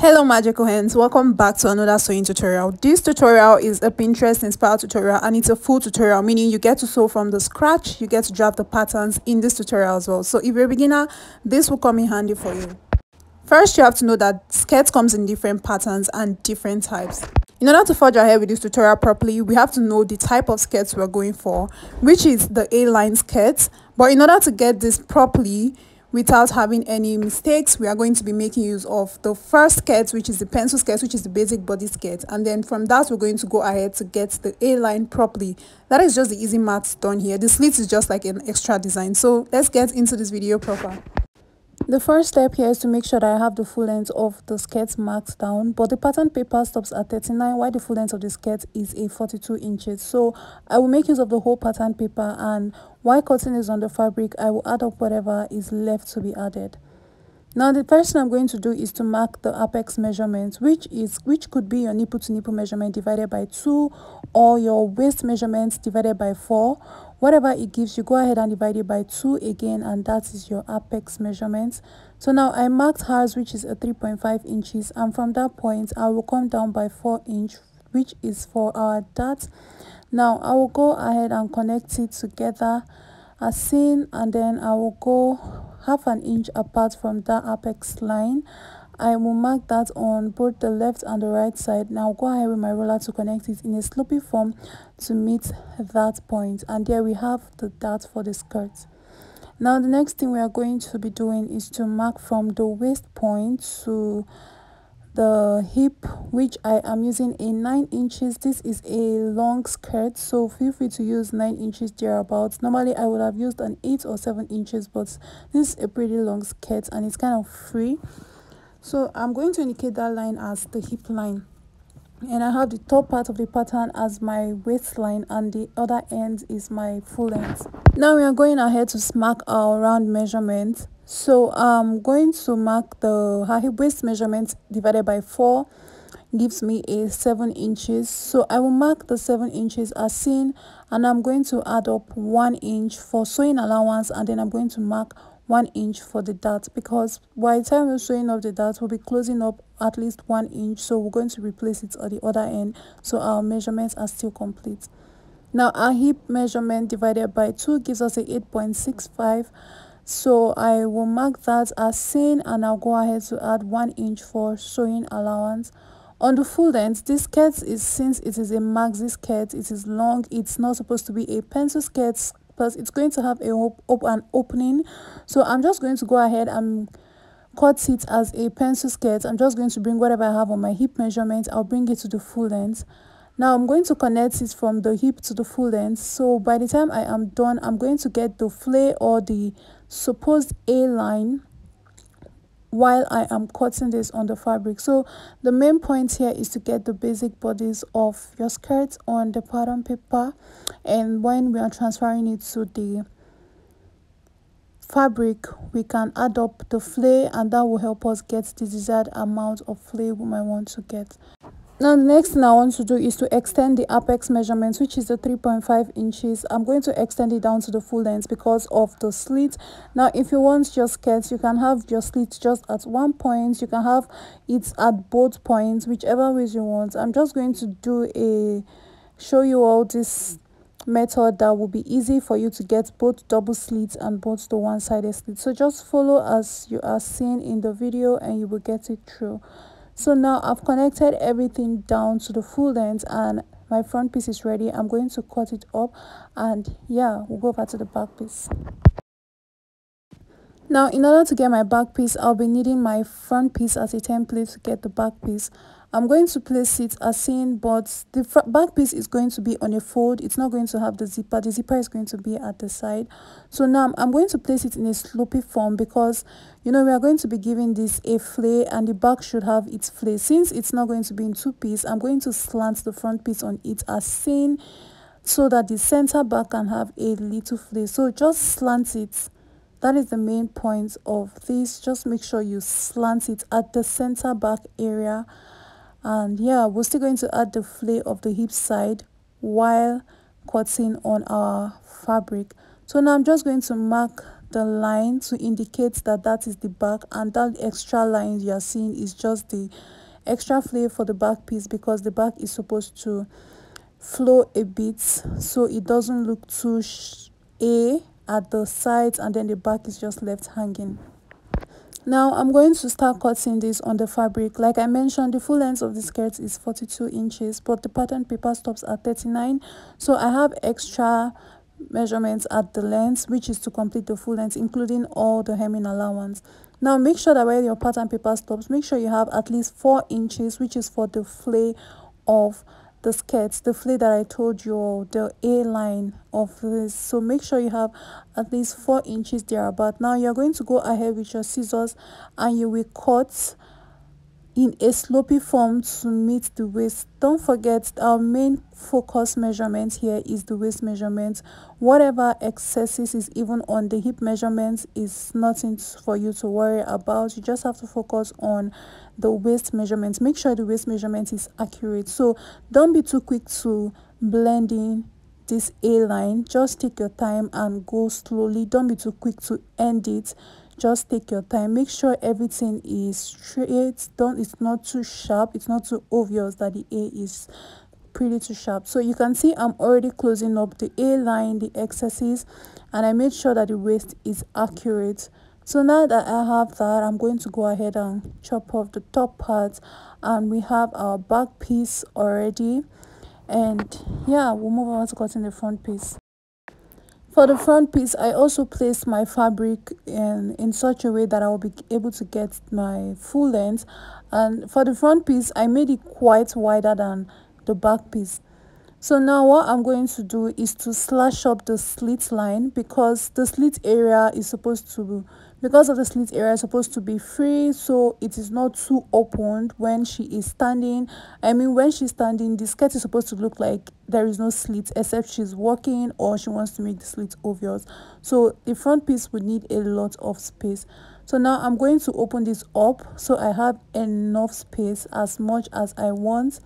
hello magical hands. Welcome back to another sewing tutorial. This tutorial is a pinterest inspired tutorial and it's a full tutorial meaning you get to sew from the scratch you get to draft the patterns in this tutorial as well. So if you're a beginner this will come in handy for you. First you have to know that skirt comes in different patterns and different types. In order to forge ahead with this tutorial properly we have to know the type of skirts we're going for which is the a-line skirt but in order to get this properly without having any mistakes we are going to be making use of the first skirt which is the pencil skirt which is the basic body skirt. And then from that we're going to go ahead to get the a line properly. That is just the easy maths done here. The slits is just like an extra design. So let's get into this video proper the first step here is to make sure that I have the full length of the skirt marked down but the pattern paper stops at 39 while the full length of the skirt is a 42 inches so I will make use of the whole pattern paper and while cutting is on the fabric I will add up whatever is left to be added. Now the first thing I'm going to do is to mark the apex measurement which is which could be your nipple to nipple measurement divided by 2 or your waist measurements divided by 4 whatever it gives you go ahead and divide it by 2 again and that is your apex measurement so now I marked hers which is a 3.5 inches and from that point I will come down by 4 inch which is for our dart. Now I will go ahead and connect it together as seen and then I will go half an inch apart from that apex line I will mark that on both the left and the right side. Now go ahead with my roller to connect it in a slopey form to meet that point. And there we have the dart for the skirt. Now the next thing we are going to be doing is to mark from the waist point to the hip which i am using a 9 inches. This is a long skirt so feel free to use 9 inches thereabouts. Normally i would have used an 8 or 7 inches but this is a pretty long skirt and it's kind of free. So i'm going to indicate that line as the hip line. And i have the top part of the pattern as my waistline and the other end is my full length. Now we are going ahead to mark our round measurement so I'm going to mark the waist measurement divided by 4 gives me a 7 inches. So I will mark the 7 inches as seen and I'm going to add up 1 inch for sewing allowance and then I'm going to mark 1 inch for the dart because by the time we're sewing up the dart we'll be closing up at least 1 inch so we're going to replace it at the other end so our measurements are still complete. Now our hip measurement divided by 2 gives us a 8.65 so I will mark that as seen and I'll go ahead to add 1 inch for sewing allowance. On the full length, this skirt is since it is a maxi skirt, it is long, it's not supposed to be a pencil skirt but it's going to have a op op an opening. So I'm just going to go ahead and cut it as a pencil skirt. I'm just going to bring whatever I have on my hip measurement, I'll bring it to the full length now i'm going to connect it from the hip to the full length. So by the time i am done i'm going to get the flare or the supposed a line while I am cutting this on the fabric. So the main point here is to get the basic bodies of your skirt on the pattern paper. And when we are transferring it to the fabric we can add up the flare and that will help us get the desired amount of flare we might want to get now the next thing i want to do is to extend the apex measurements which is the 3.5 inches. I'm going to extend it down to the full length because of the slit. Now if you want your skirts you can have your slit just at one point. You can have it at both points whichever ways you want. I'm just going to do a show you all this method that will be easy for you to get both double slits and both the one-sided slit so just follow as you are seeing in the video and you will get it through so now I've connected everything down to the full length and my front piece is ready. I'm going to cut it up and yeah we'll go back to the back piece now in order to get my back piece I'll be needing my front piece as a template to get the back piece I'm going to place it as seen, but the back piece is going to be on a fold. It's not going to have the zipper. The zipper is going to be at the side. So now I'm going to place it in a slopey form because, you know, we are going to be giving this a flare and the back should have its flare. Since it's not going to be in two pieces, I'm going to slant the front piece on it as seen so that the center back can have a little flare. So just slant it that is the main point of this. Just make sure you slant it at the center back area. And yeah we're still going to add the flare of the hip side while cutting on our fabric. So now i'm just going to mark the line to indicate that that is the back and that extra line you are seeing is just the extra flare for the back piece because the back is supposed to flow a bit so it doesn't look too a at the sides and then the back is just left hanging. Now i'm going to start cutting this on the fabric. Like i mentioned the full length of the skirt is 42 inches but the pattern paper stops at 39 so i have extra measurements at the length which is to complete the full length including all the hemming allowance. Now make sure that where your pattern paper stops make sure you have at least four inches which is for the flay of the skirts the flay that i told you the a line of this. So make sure you have at least four inches there. But now you're going to go ahead with your scissors and you will cut in a slopy form to meet the waist. Don't forget our main focus measurement here is the waist measurement. Whatever excesses is even on the hip measurements is nothing for you to worry about. You just have to focus on the waist measurement. Make sure the waist measurement is accurate. So don't be too quick to blend in this a line. Just take your time and go slowly. Don't be too quick to end it just take your time. Make sure everything is straight. Don't it's not too sharp. It's not too obvious that the a is pretty too sharp. So you can see i'm already closing up the a line the excesses and i made sure that the waist is accurate. So now that i have that i'm going to go ahead and chop off the top part and we have our back piece already. And yeah we'll move on to cutting the front piece for the front piece, I also placed my fabric in, in such a way that I will be able to get my full length. And for the front piece, I made it quite wider than the back piece. So now what I'm going to do is to slash up the slit line because the slit area is supposed to because of the slit area is supposed to be free so it is not too opened when she is standing. I mean when she's standing the skirt is supposed to look like there is no slit except she's walking or she wants to make the slit obvious. So the front piece would need a lot of space. So now i'm going to open this up so i have enough space as much as i want.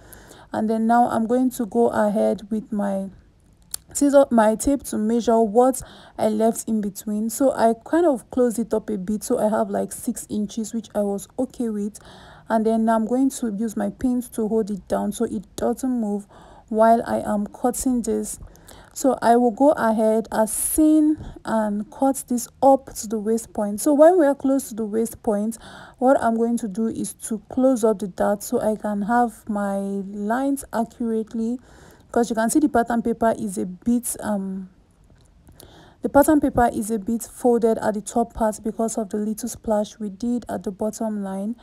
And then now i'm going to go ahead with my scissor my tape to measure what i left in between. So i kind of closed it up a bit so i have like six inches which i was okay with. And then i'm going to use my pins to hold it down so it doesn't move while i am cutting this. So i will go ahead as seen and cut this up to the waist point. So when we are close to the waist point what i'm going to do is to close up the dart so i can have my lines accurately because you can see the pattern paper is a bit um the pattern paper is a bit folded at the top part because of the little splash we did at the bottom line.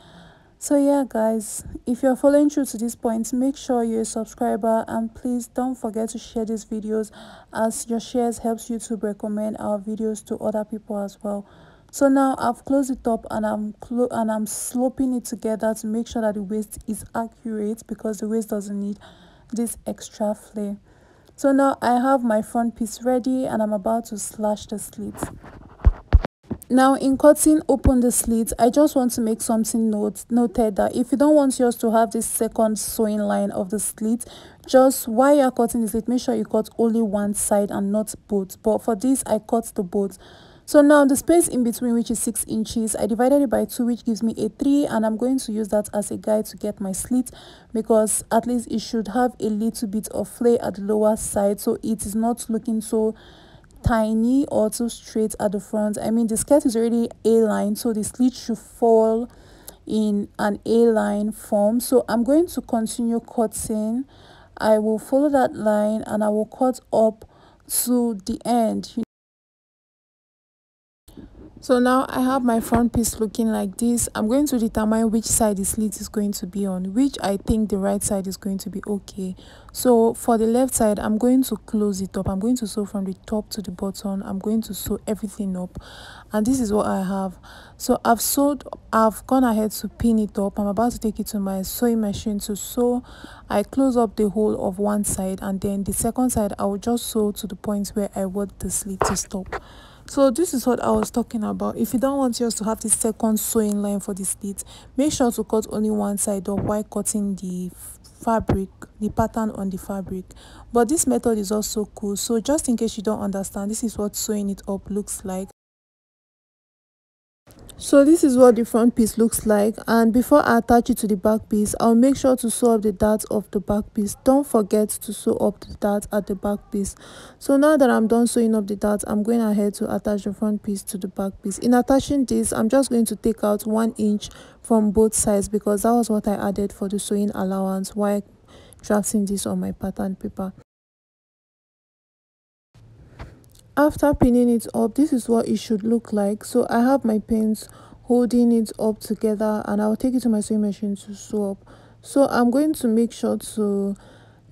So yeah guys if you're following through to this point make sure you're a subscriber and please don't forget to share these videos as your shares helps youtube recommend our videos to other people as well. So now i've closed it up and i'm and i'm sloping it together to make sure that the waist is accurate because the waist doesn't need this extra flare. So now i have my front piece ready and i'm about to slash the slits. Now in cutting open the slits i just want to make something note noted that if you don't want yours to have this second sewing line of the slit just while you're cutting the slit. Make sure you cut only one side and not both. But for this i cut the both so now the space in between which is 6 inches i divided it by 2 which gives me a 3 and i'm going to use that as a guide to get my slit because at least it should have a little bit of flare at the lower side so it is not looking so tiny or too straight at the front. I mean the skirt is already a line so the slit should fall in an a line form. So i'm going to continue cutting. I will follow that line and i will cut up to the end so now i have my front piece looking like this. I'm going to determine which side the slit is going to be on which i think the right side is going to be okay. So for the left side i'm going to close it up. I'm going to sew from the top to the bottom. I'm going to sew everything up. And this is what i have. So i've sewed i've gone ahead to pin it up. I'm about to take it to my sewing machine to sew. I close up the hole of one side and then the second side i will just sew to the point where i want the slit to stop so this is what i was talking about. If you don't want yours to have the second sewing line for the slit make sure to cut only one side up while cutting the fabric the pattern on the fabric. But this method is also cool. So just in case you don't understand this is what sewing it up looks like so this is what the front piece looks like. And before i attach it to the back piece i'll make sure to sew up the darts of the back piece. Don't forget to sew up the darts at the back piece. So now that i'm done sewing up the darts i'm going ahead to attach the front piece to the back piece. In attaching this i'm just going to take out one inch from both sides because that was what i added for the sewing allowance while drafting this on my pattern paper after pinning it up this is what it should look like. So i have my pins holding it up together and i'll take it to my sewing machine to sew up. So i'm going to make sure to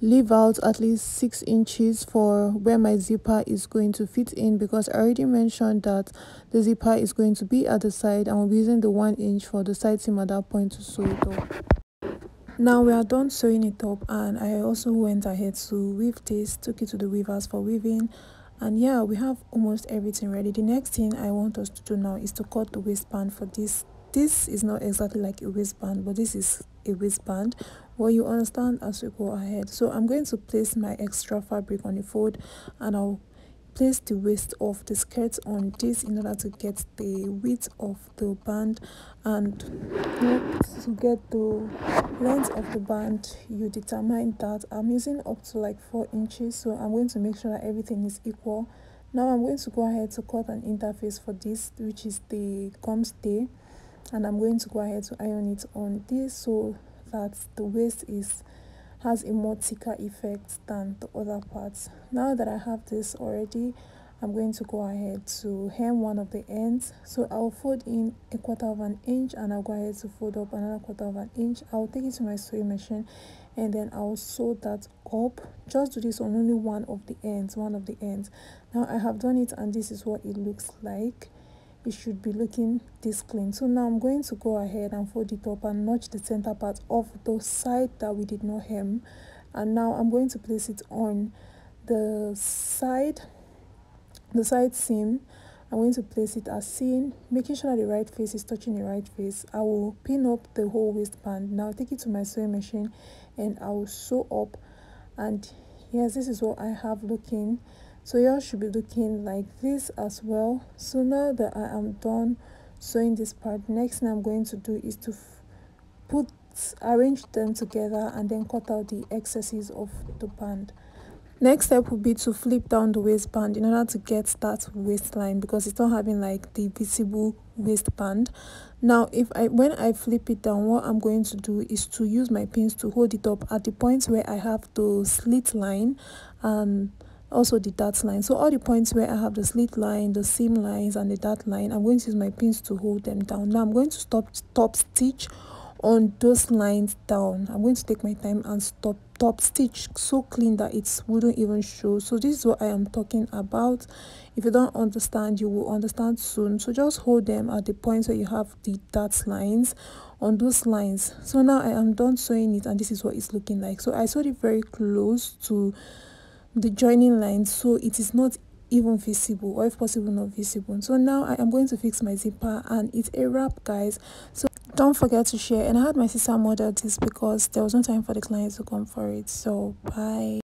leave out at least six inches for where my zipper is going to fit in because i already mentioned that the zipper is going to be at the side and we'll be using the one inch for the side seam at that point to sew it up. Now we are done sewing it up and i also went ahead to weave this took it to the weavers for weaving and yeah we have almost everything ready. The next thing i want us to do now is to cut the waistband for this. This is not exactly like a waistband but this is a waistband. Well you understand as we go ahead. So i'm going to place my extra fabric on the fold and i'll place the waist of the skirt on this in order to get the width of the band and to get the length of the band you determine that. I'm using up to like four inches so i'm going to make sure that everything is equal. Now i'm going to go ahead to cut an interface for this which is the gum stay and i'm going to go ahead to iron it on this so that the waist is has a more thicker effect than the other parts. Now that i have this already i'm going to go ahead to hem one of the ends. So i'll fold in a quarter of an inch and i'll go ahead to fold up another quarter of an inch. I'll take it to my sewing machine and then i'll sew that up. Just do this on only one of the ends one of the ends. Now i have done it and this is what it looks like it should be looking this clean so now i'm going to go ahead and fold it up and notch the center part of the side that we did not hem. And now i'm going to place it on the side the side seam. I'm going to place it as seen making sure that the right face is touching the right face. I will pin up the whole waistband. Now take it to my sewing machine and i will sew up. And yes this is what i have looking so yours should be looking like this as well. So now that i am done sewing this part next thing i'm going to do is to put arrange them together and then cut out the excesses of the band. Next step would be to flip down the waistband in order to get that waistline because it's not having like the visible waistband. Now if i when i flip it down what i'm going to do is to use my pins to hold it up at the points where i have the slit line and also the dart line. So all the points where i have the slit line the seam lines and the dart line i'm going to use my pins to hold them down. Now i'm going to stop top stitch on those lines down. I'm going to take my time and stop top stitch so clean that it wouldn't even show. So this is what i am talking about. If you don't understand you will understand soon. So just hold them at the points where you have the dart lines on those lines. So now i am done sewing it and this is what it's looking like. So i sewed it very close to the joining line so it is not even visible or if possible not visible. So now i am going to fix my zipper and it's a wrap guys. So don't forget to share. And i had my sister model this because there was no time for the clients to come for it. So bye